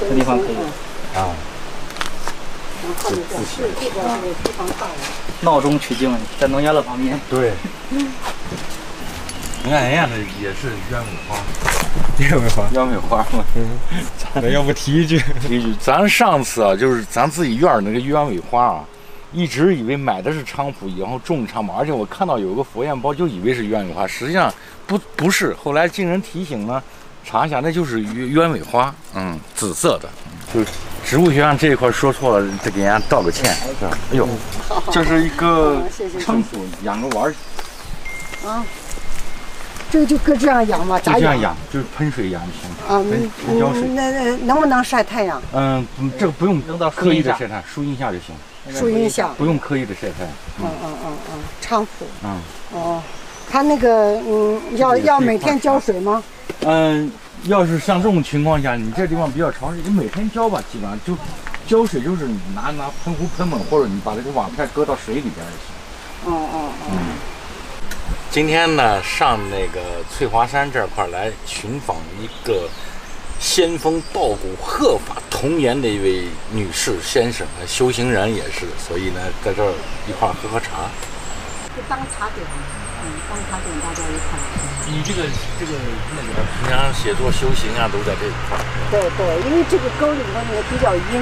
这地方可以啊，后面这是这个地方大了。闹中取静，在农家乐旁边。对。你看人家那也是鸢尾花，鸢尾花，鸢尾花嘛。咱要不提一句？提一句，咱上次啊，就是咱自己院儿那个鸢尾花啊，一直以为买的是菖蒲，然后种菖蒲，而且我看到有个佛宴包，就以为是鸢尾花，实际上不不是。后来经人提醒呢，查一下，那就是鸢鸢尾花，嗯，紫色的。就是植物学上这一块说错了，得给人家道个歉，是吧？哎呦，这是一个菖蒲，养个玩儿。啊。这个就搁这样养吗？就这样养，就是喷水养就行。啊，喷喷浇水。那那能不能晒太阳？嗯，这个不用刻意的晒太阳，树荫下就行。树荫下。不用刻意的晒太阳。嗯嗯嗯嗯，菖蒲。嗯。哦，它那个嗯，要要每天浇水吗？嗯，要是像这种情况下，你这地方比较潮湿，你每天浇吧，基本上就浇水就是你拿拿喷壶喷喷，或者你把这个瓦片搁到水里边就行。哦哦哦。今天呢，上那个翠华山这块来寻访一个仙风道骨、鹤发童颜的一位女士、先生，修行人也是，所以呢，在这儿一块儿喝喝茶。就当茶点，嗯，当茶点，大家一块儿。你这个这个那个平常写作修行啊，都在这一块儿。对对，因为这个沟里头呢比较阴，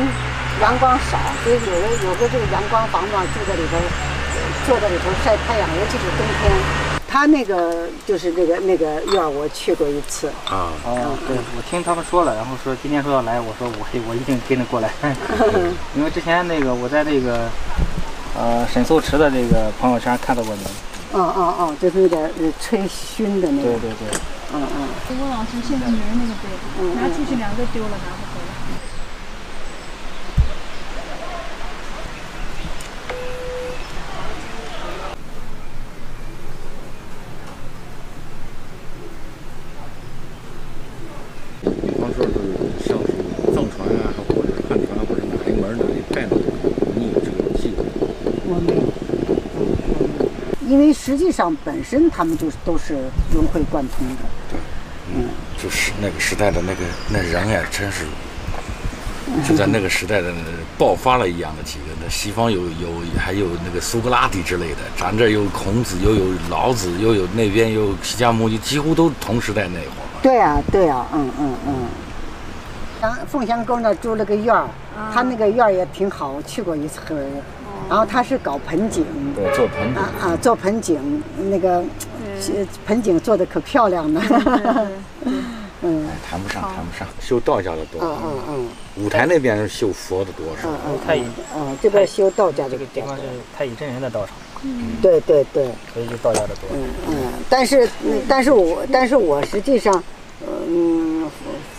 阳光少，所以有的有的这个阳光房嘛，住在里头，坐在里头晒太阳，尤其是冬天。他那个就是那个那个院儿，我去过一次啊。哦，对，我听他们说了，然后说今天说要来，我说我我一定跟着过来。因为之前那个我在那个呃沈素池的这个朋友圈看到过你。哦哦哦，就是有点吹熏的那个。对对对。嗯嗯。我老师现在没那个杯子，拿出去两个丢了，拿不回来。因为实际上本身他们就是都是融会贯通的。对，嗯，就是那个时代的那个那人呀，真是就在那个时代的爆发了一样的几个。那西方有有还有那个苏格拉底之类的，咱这有孔子，又有老子，又有那边有释迦牟尼，几乎都同时代那会儿。对啊，对啊，嗯嗯嗯。像凤翔沟那住了个院儿，他那个院儿也挺好，我去过一次。然后他是搞盆景，对，做盆景啊啊，做盆景，那个盆景做的可漂亮了。嗯，谈不上，谈不上，修道家的多。嗯嗯嗯。舞台那边是修佛的多，是吧？太乙。嗯，这边修道家这个地方是太乙真人的道场。嗯，对对对。所以就道家的多。嗯嗯，但是但是我但是我实际上，嗯，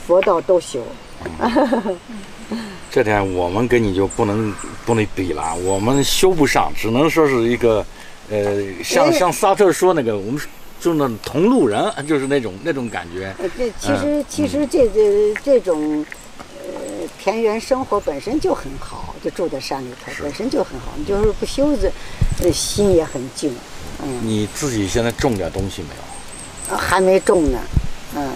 佛道都修。这点我们跟你就不能不能比了，我们修不上，只能说是一个，呃，像像萨特说那个，我们就那同路人，就是那种那种感觉。这其实其实这这这种，呃，田园生活本身就很好，就住在山里头本身就很好，你就是不修子，心也很静。嗯。你自己现在种点东西没有？还没种呢，嗯。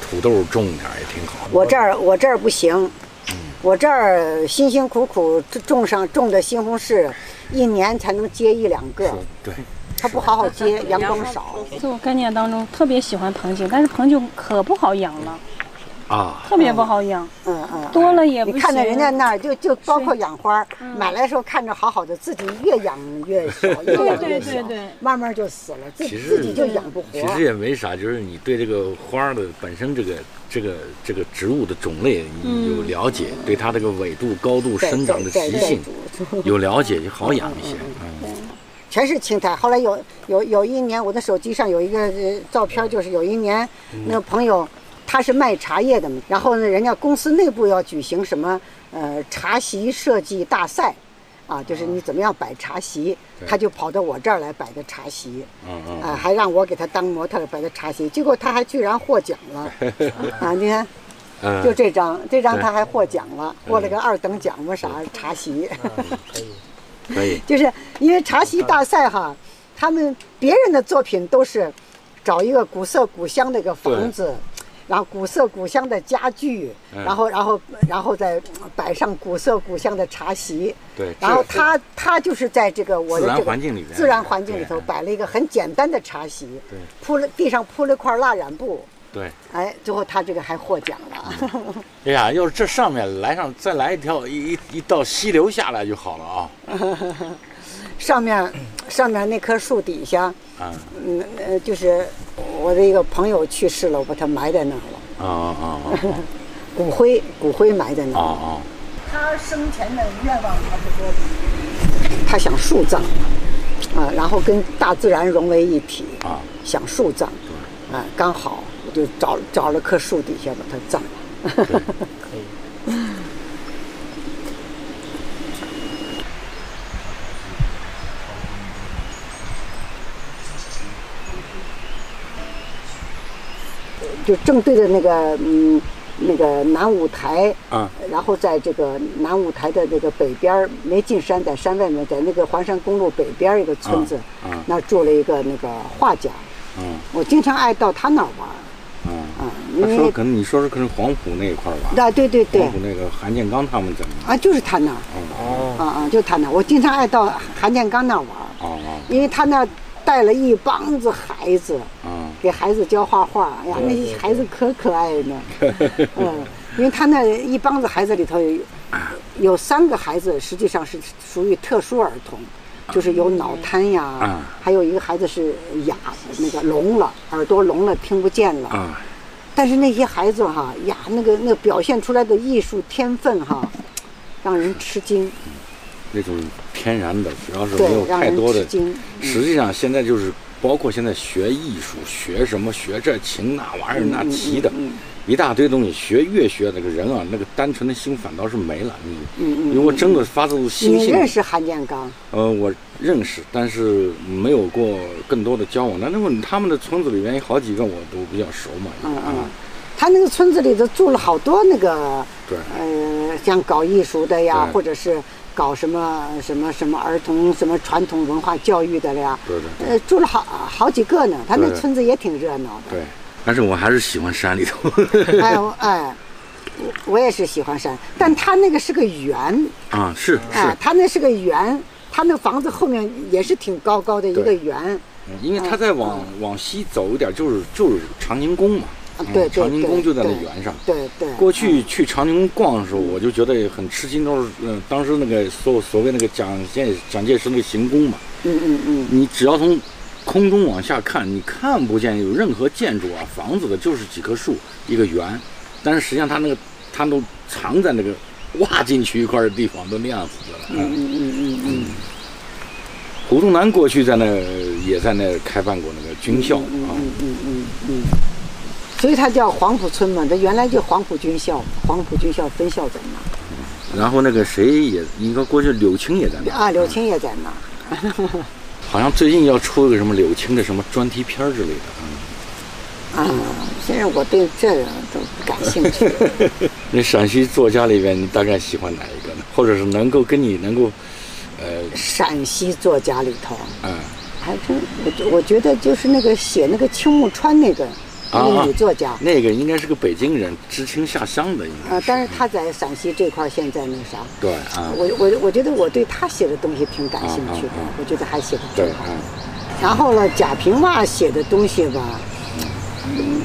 土豆种点也挺好。我这儿我这儿不行。我这儿辛辛苦苦种上种的西红柿，一年才能结一两个。对，它不好好结，阳光少。在我概念当中，特别喜欢盆景，但是盆景可不好养了。啊，特别不好养，嗯嗯，多了也不行。你看到人家那儿就就包括养花，买来时候看着好好的，自己越养越小，越养越小，慢慢就死了，自自己就养不活。其实也没啥，就是你对这个花的本身这个这个这个植物的种类有了解，对它这个纬度、高度生长的习性有了解，就好养一些。嗯，全是青苔。后来有有有一年，我的手机上有一个照片，就是有一年那个朋友。他是卖茶叶的嘛，然后呢，人家公司内部要举行什么呃茶席设计大赛，啊，就是你怎么样摆茶席，他就跑到我这儿来摆的茶席，啊，还让我给他当模特摆的茶席，结果他还居然获奖了，啊，你看，就这张，这张他还获奖了，获了个二等奖嘛啥茶席，可以，可以，就是因为茶席大赛哈，他们别人的作品都是。找一个古色古香的一个房子，然后古色古香的家具，嗯然后然后然后再摆上古色古香的茶席。对然后他他就是在这个我的自然这个环境里边自然环境里头摆了一个很简单的茶席，对铺了地上铺了块蜡染布，对。哎，最后他这个还获奖了。哎呀，要是这上面来上再来一条一一一道溪流下来就好了啊！上面上面那棵树底下，啊嗯呃，就是我的一个朋友去世了，我把他埋在那儿了，啊啊啊 骨灰骨灰埋在那儿。啊啊！他生前的愿望他是说，他想树葬，啊，然后跟大自然融为一体，啊，想树葬，啊，刚好我就找找了棵树底下把他葬了。可以。就正对着那个嗯那个南五台，啊。然后在这个南五台的那个北边儿没进山，在山外面，在那个环山公路北边儿一个村子，啊啊。那儿住了一个那个画家，嗯我经常爱到他那儿玩儿，嗯。他说可能你说是可能黄埔那一块儿吧？啊对对对。黄，埔那个韩建刚他们在那。啊就是他那儿，哦，啊啊就他那儿，我经常爱到韩建刚那儿玩哦。因为他那儿带了一帮子孩子，嗯给孩子教画画，哎呀，那些孩子可可爱呢。嗯，因为他那一帮子孩子里头有有三个孩子，实际上是属于特殊儿童，就是有脑瘫呀啊，还有一个孩子是哑，那个聋了，耳朵聋了，听不见了。啊但是那些孩子哈呀，那个那表现出来的艺术天分哈，让人吃惊。那种天然的，主要是没有太多的。实际上现在就是包括现在学艺术，学什么学这琴那玩意儿那提的，一大堆东西，学越学那个人啊，那个单纯的心反倒是没了。你，因为我真的发自心性。你认识韩建刚？呃，我认识，但是没有过更多的交往。那那么他们的村子里面有好几个我都比较熟嘛。嗯嗯啊，他那个村子里头住了好多那个，对呃，像搞艺术的呀，或者是搞什么什么什么儿童什么传统文化教育的了呀，对对对呃，住了好好几个呢。他那村子也挺热闹的。对。但是我还是喜欢山里头。哎 我哎，我我也是喜欢山，但他那个是个园，啊，是哎是，，他那是个园，他那房子后面也是挺高高的一个对园。嗯因为他再往往西走一点，就是就是长宁宫嘛。对对长宁宫就在那对园上。对对。过去去长宁宫逛的时候，我就觉得很吃惊，都是嗯、当时那个所所谓那个蒋介蒋介石那个行宫嘛，嗯嗯嗯，你只要从空中往下看，你看不见有任何建筑啊、房子的，就是几棵树一个园，但是实际上它那个它都藏在那个挖进去一块的地方，都那样子的了。嗯嗯嗯嗯嗯胡宗南过去在那也在那开办过那个军校啊，嗯嗯嗯嗯。所以它叫黄埔村嘛，它原来就黄埔军校，黄埔军校分校在那然后那个谁也你说过去柳青也在那儿，啊，柳青也在那儿。好像最近要出一个什么柳青的什么专题片儿之类的。啊啊，现在我对这个都不感兴趣。那陕西作家里边，你大概喜欢哪一个呢？或者是能够跟你能够，呃，陕西作家里头，嗯，还真我觉我觉得就是那个写那个青木川那个那个女作家。那个应该是个北京人，知青下乡的，应该啊，但是她在陕西这块儿现在那啥，对啊，我我我觉得我对她写的东西挺感兴趣的我觉得还写的对挺好。啊，然后呢，贾平凹写的东西吧，嗯，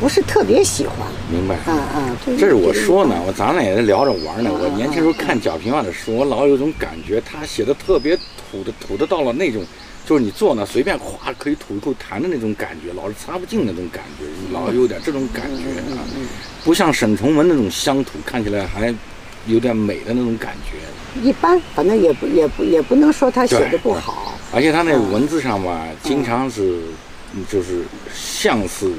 不是特别喜欢。明白。嗯嗯，这是我说呢，我咱俩也在聊着玩呢。嗯我年轻时候看贾平凹的书，我老有种感觉，他写的特别土的，土的到了那种，就是你坐那随便咵可以吐一口痰的那种感觉，老是擦不净那种感觉，老有点这种感觉嗯啊，不像沈从文那种乡土，看起来还有点美的那种感觉。一般，反正也不也不也不能说他写的不好。而且他那文字上吧，经常是，嗯就是像是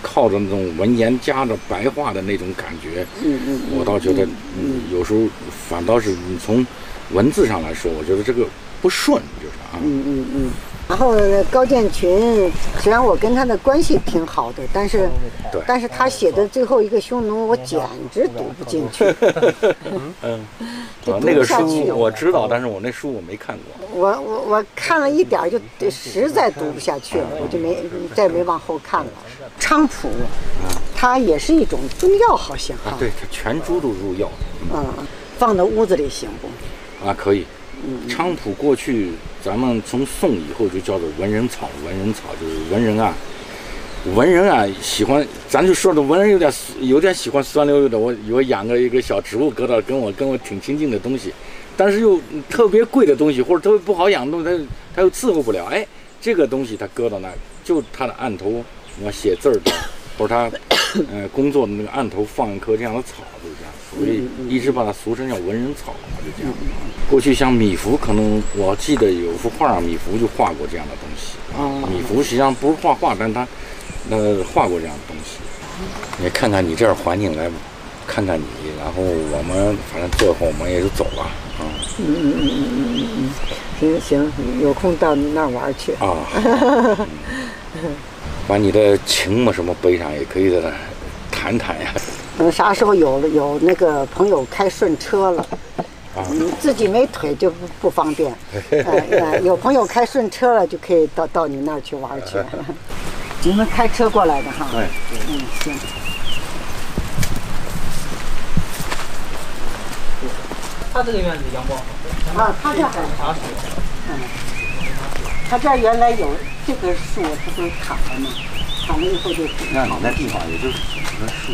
靠着那种文言夹着白话的那种感觉。嗯嗯嗯我倒觉得，嗯，有时候反倒是你从文字上来说，我觉得这个不顺，就是啊。嗯嗯嗯，然后高建群，虽然我跟他的关系挺好的，但是对但是他写的最后一个匈奴，我简直读不进去。嗯，啊那个不下去书我知道，但是我那书我没看过。我我我看了一点儿就实在读不下去了，我就没再没往后看了。菖蒲，它也是一种中药，好像。啊，对，它全株都入药。嗯，放到屋子里行不？啊，可以。菖蒲过去咱们从宋以后就叫做文人草，文人草就是文人啊，文人啊喜欢，咱就说的文人有点有点喜欢酸溜溜的。我我养个一个小植物搁到跟我跟我挺亲近的东西，但是又特别贵的东西或者特别不好养的东西，它它又伺候不了。哎，这个东西它搁到那，就它的案头，我写字儿的，或者他呃工作的那个案头放一棵这样的草，所以一直把它俗称叫文人草嘛，就这样。过去像米芾，可能我记得有幅画上米芾就画过这样的东西。啊米芾实际上不是画画，但他呃画过这样的东西。你看看你这儿环境来，看看你，然后我们反正最后我们也就走了啊嗯嗯嗯嗯嗯行行，有空到那儿玩儿去。啊。嗯把你的情嘛什么背上，也可以在那儿谈谈呀。等啥时候有了有那个朋友开顺车了，啊你自己没腿就不不方便。呃呃有朋友开顺车了，就可以到到你那儿去玩儿去。你们开车过来的哈？哎，嗯，行。他这个院子阳光好，啊，他这还茶树。嗯，他这儿原来有这棵树，它不是砍了吗？砍了以后就那你那地方也就是几棵树。